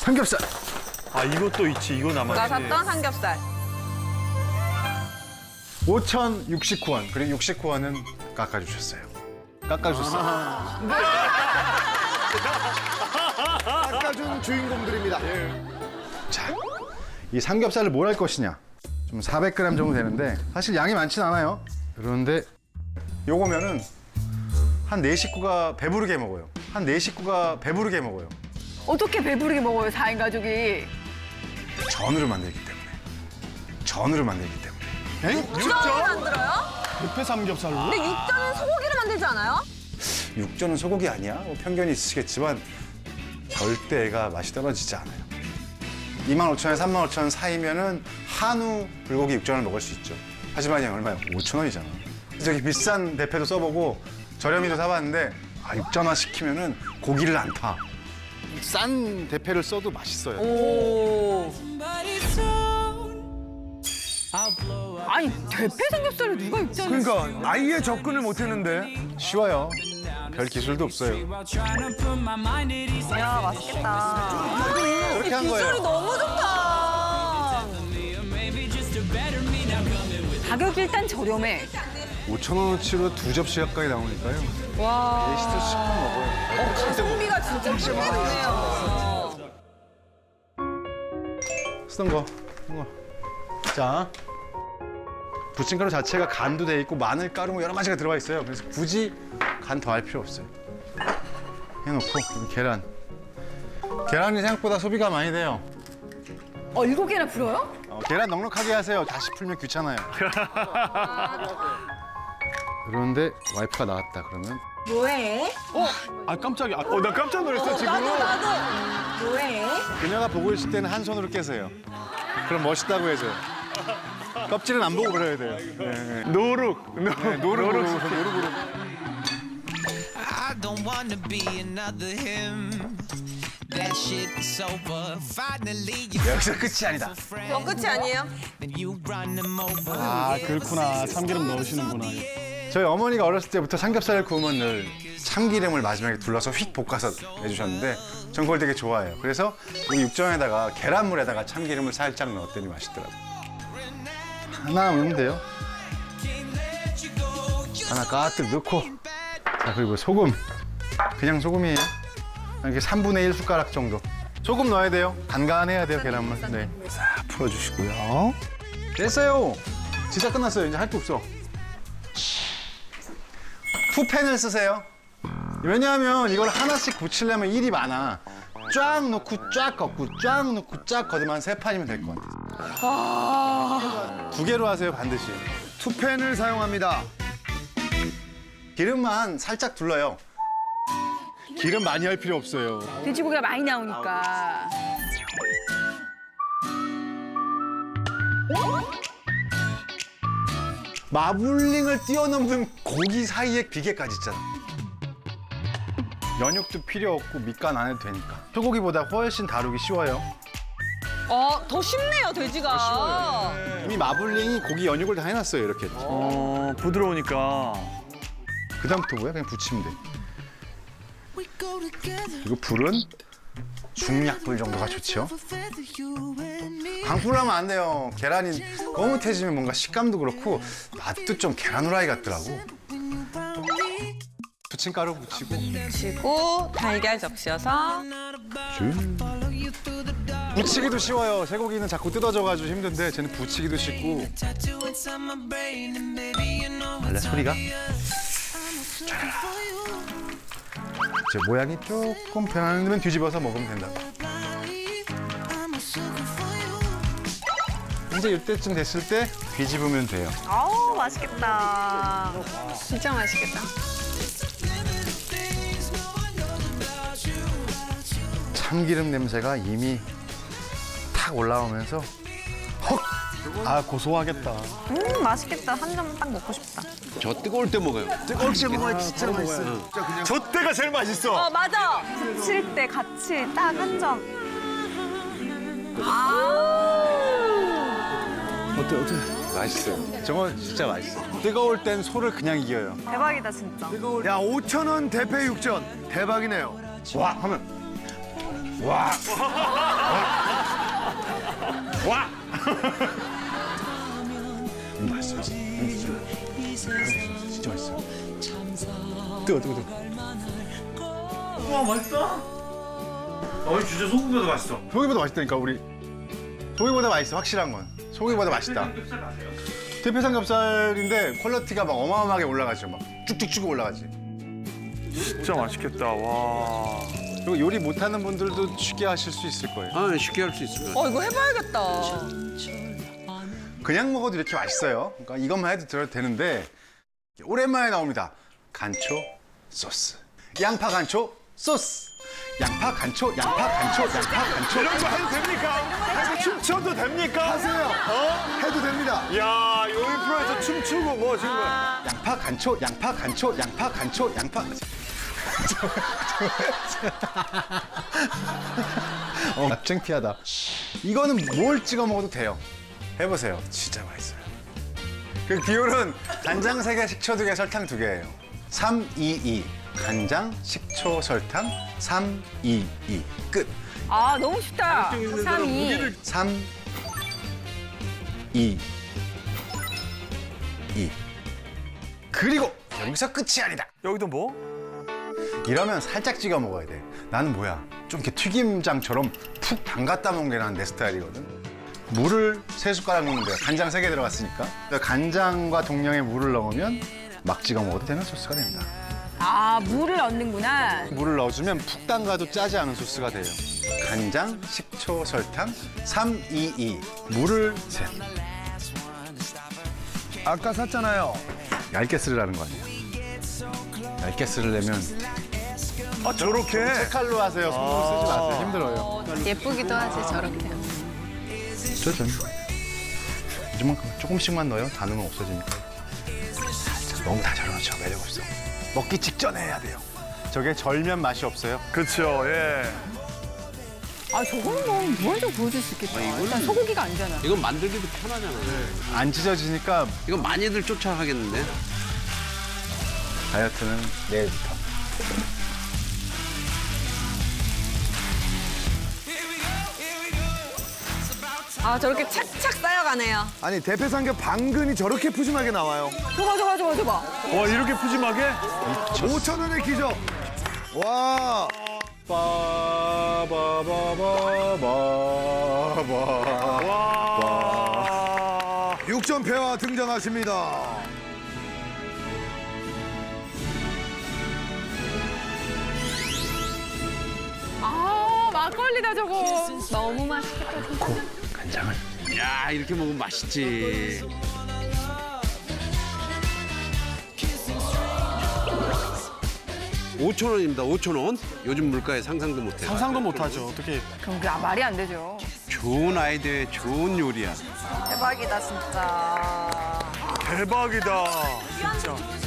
삼겹살. 아 이것도 있지. 이거 남았지. 샀던 삼겹살. 5,069원. 그리고 69원은 깎아주셨어요. 깎아주셨어요. 깎아준 주인공들입니다. 자, 이 삼겹살을 뭘 할 것이냐? 좀 400g 정도 되는데 사실 양이 많진 않아요. 그런데 요거면은 한 네 식구가 배부르게 먹어요. 한 네 식구가 배부르게 먹어요. 어떻게 배부르게 먹어요, 4인 가족이. 전으로 만들기 때문에. 전으로 만들기 때문에. 육전을 만들어요? 부페 삼겹살로. 근데 육전은 소고기를 만들지 않아요? 육전은 소고기 아니야? 뭐 편견이 있으시겠지만 절대 애가 맛이 떨어지지 않아요. 25,000원, 35,000원 사이면은 한우 불고기 육전을 먹을 수 있죠. 하지만 이게 얼마야? 5,000원이잖아. 저기 비싼 대패도 써보고 저렴이도 사봤는데 아, 육전화 시키면은 고기를 안 타. 싼 대패를 써도 맛있어요. 오. 아니, 대패 삼겹살을 누가 육전을 그러니까 아예 접근을 못했는데. 쉬워요. 별 기술도 없어요. 야, 맛있겠다. 그렇게 한 거예요. 너무 좋다. 가격이 일단 저렴해. 5,000원어치로 두 접시 가까이 나오니까요. 와. 에이스트 식품 먹어요. 가성비가 진짜 최고네요. 쓰던 거. 쓰던 거. 자. 부침가루 자체가 간도 돼 있고 마늘, 가루 뭐 여러 가지가 들어가 있어요. 그래서 굳이 간 더 할 필요 없어요. 해놓고 계란. 계란이 생각보다 소비가 많이 돼요. 어, 일곱 개나 풀어요? 어, 계란 넉넉하게 하세요. 다시 풀면 귀찮아요. 그런데 와이프가 나왔다 그러면 뭐해? 아 깜짝이야. 어 나 깜짝 놀랐어 지금. 나도. 뭐해? 그녀가 보고 있을 때는 한 손으로 깨세요. 그럼 멋있다고 해줘요. 껍질은 안 보고 그래야 돼요. 네, 네. 노룩. 노, 노릇으로 노룩. 노릇으로. I don't wanna be another him. That shit is over. Finally, you 여기서 끝이 아니다. 어, 끝이 아니에요? 아 그렇구나. 참기름 넣으시는구나. 저희 어머니가 어렸을 때부터 삼겹살을 구우면 늘 참기름을 마지막에 둘러서 휙 볶아서 내주셨는데 전 그걸 되게 좋아해요. 그래서 이 육전에다가 계란물에다가 참기름을 살짝 넣었더니 맛있더라고요. 하나 넣으면 돼요. 하나 가득 넣고 자 그리고 소금 그냥 소금이에요. 이렇게 3분의 1 숟가락 정도. 소금 넣어야 돼요. 간간해야 돼요 계란물. 네. 싹 풀어주시고요. 됐어요. 진짜 끝났어요. 이제 할 게 없어. 투펜을 쓰세요. 왜냐하면 이걸 하나씩 붙이려면 일이 많아. 쫙 놓고 쫙 걷고 쫙 놓고 쫙 걷으면 세 판이면 될 것 같아요. 두 개로 하세요 반드시. 투펜을 사용합니다. 기름만 살짝 둘러요. 기름 많이 할 필요 없어요. 돼지고기가 많이 나오니까. 마블링을 뛰어넘는 고기 사이에 비계까지 있잖아. 연육도 필요 없고 밑간 안 해도 되니까. 소고기보다 훨씬 다루기 쉬워요. 어, 더 쉽네요, 돼지가. 이미 마블링이 고기 연육을 다 해놨어요 이렇게. 어 부드러우니까. 그다음부터 뭐야? 그냥 붙이면 돼. 그리고 불은 중약불 정도가 좋죠. 강불 하면 안 돼요. 계란이 거뭇해지면 뭔가 식감도 그렇고 맛도 좀 계란 후라이 같더라고. 부침가루 붙이고 그리고 달걀 dark. 부치기도 쉬워요. 쇠고기는 자꾸 뜯어져가지고 힘든데 쟤는 부치기도 쉽고 Tattoo inside my brain, and baby, you know 원래 소리가 you. 제 모양이 조금 변하면 뒤집어서 먹으면 된다. Blindly, I'm a sucker for you. 이제 이때쯤 됐을 때 뒤집으면 돼요. 아우, 맛있겠다. 진짜 맛있겠다. 참기름 냄새가 이미 탁 올라오면서 아 고소하겠다. 음, 맛있겠다. 한 점 딱 먹고 싶다. 저 뜨거울 때 먹어요. 뜨거울 때 먹어야 진짜 맛있어요. 진짜 그냥 저 때가 제일 맛있어. 어, 맞아. 부칠 때 같이 딱 한 점. 아. 어때 어때? 맛있어요. 저거 진짜 맛있어. 뜨거울 땐 소를 그냥 이겨요. 대박이다, 진짜. 야 5천 원 대패 육전 대박이네요. 와 하면 와 와! 음, 맛있어요. 음, 진짜 맛있어요. 뜨거, 뜨거, 뜨거. 와 맛있다. 어 진짜 소고기보다 맛있어. 소고기보다 맛있다니까 우리. 소고기보다 맛있어 확실한 건. 소고기보다 맛있다. 대패 삼겹살인데 quality가 막 어마어마하게 올라가죠. 막 쭉쭉쭉 올라가지. 진짜 맛있겠다. 와. 그리고 요리 못하는 분들도 쉽게 하실 수 있을 거예요. 아, 쉽게 할 수 있을 것 같아. 어, 이거 해봐야겠다. 그냥 먹어도 이렇게 맛있어요. 그러니까 이것만 해도 들어도 되는데 오랜만에 나옵니다. 간초 소스. 양파 간초 소스. 양파 간초, 양파 간초, 양파 간초. 이런 거 해도 됩니까? 해서 춤춰도 됩니까? 하세요. 어? 해도 됩니다. 야 요리 프로에서 춤추고 뭐 지금 양파 간초, 양파 간초, 양파 간초, 양파. 어, 창피하다. 이거는 뭘 찍어 먹어도 돼요. 해보세요. 진짜 맛있어요. 그 비율은 간장 3개, 식초 2개, 설탕 2개예요. 3, 2, 2. 간장, 식초, 설탕, 3, 2, 2. 끝. 아, 너무 쉽다. 3, 2. 3, 2, 2. 그리고 여기서 끝이 아니다. 여기도 뭐? 이러면 살짝 찍어 먹어야 돼. 나는 뭐야? 좀 이렇게 튀김장처럼 푹 담갔다 먹는 게 난 내 스타일이거든. 물을 세 숟가락 넣으면 돼요. 간장 세 개 들어갔으니까. 간장과 동량의 물을 넣으면 막 찍어 먹어도 되는 소스가 됩니다. 아, 물을 넣는구나. 물을 넣어주면 푹 담가도 짜지 않은 소스가 돼요. 간장, 식초, 설탕, 3, 2, 2. 물을 셋. 아까 샀잖아요. 얇게 쓰르라는 거 아니에요. 얇게 쓰려면 아 저렇게? 칼로 하세요. 손으로 쓰지 마세요. 힘들어요. 예쁘기도 하지, 저렇게. 저전 이만큼 조금씩만 넣어요. 다 넣으면 없어지니까. 살짝 너무 다 절여놓죠. 매력 없어. 먹기 직전에 해야 돼요. 저게 절면 맛이 없어요. 그렇죠. 예. 아, 저거는 뭐, 무한정 보여줄 수 있겠다. 일단 소고기가 아니잖아. 이건 만들기도 편하잖아. 안 찢어지니까 이건 많이들 쫓아가겠는데? 다이어트는 내일부터. 아, 저렇게 착착 쌓여가네요. 아니 대패 삼겹 방근이 저렇게 푸짐하게 나와요. 저봐, 저봐, 저봐, 저봐. 와 이렇게 푸짐하게? 5천 원의 기적. 와. 빠바바바바바. 와. 육전패와 등장하십니다. 아, 막걸리다, 저거. 너무 맛있겠다. 간장을. 야, 이렇게 먹으면 맛있지. 오천 원입니다. 5천 원. 요즘 물가에 상상도 못해. 상상도 못하죠. 어떻게? 그럼 그, 아, 말이 안 되죠. 좋은 아이디어에 좋은 요리야. 대박이다, 진짜. 대박이다. 진짜.